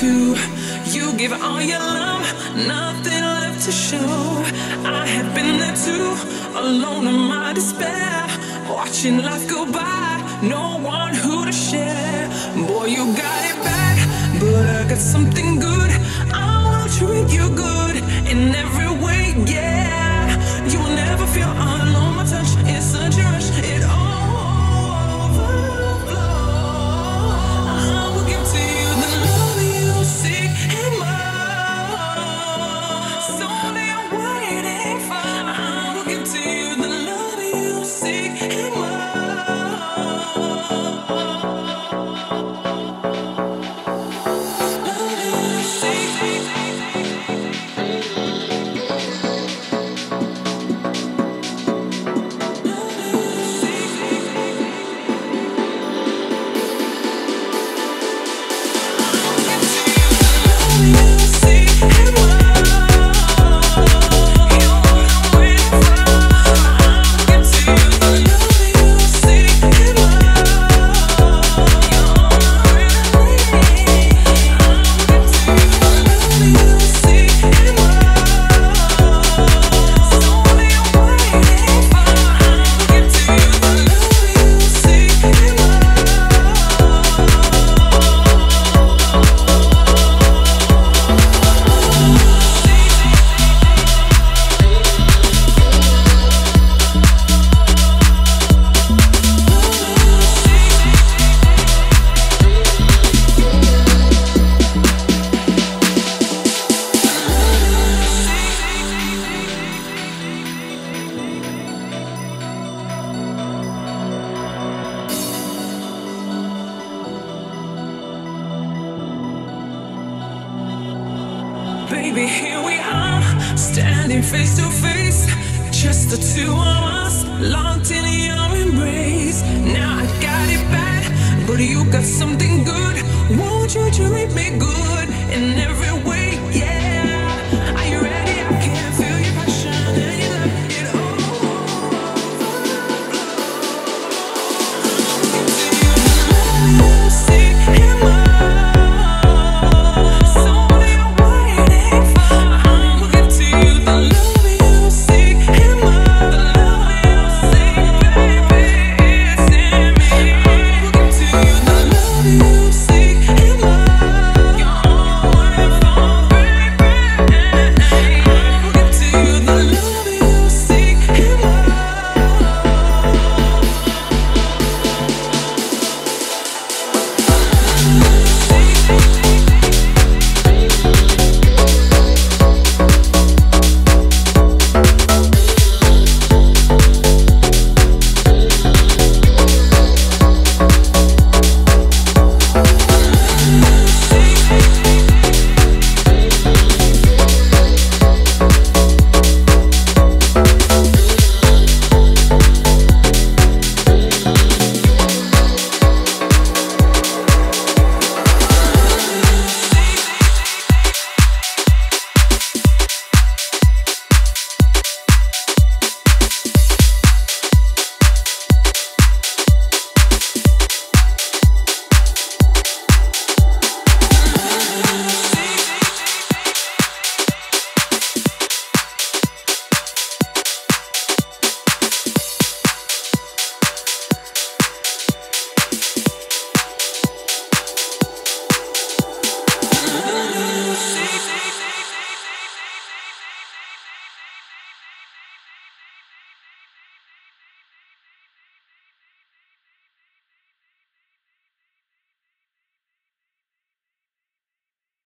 too. You give all your love, nothing left to show. I have been there too, alone in my despair. Watching life go by, no one who to share. Boy, you got it bad, but I got something Baby, here we are, standing face to face. Just the two of us, locked in your embrace. Now I got it bad, but you got something.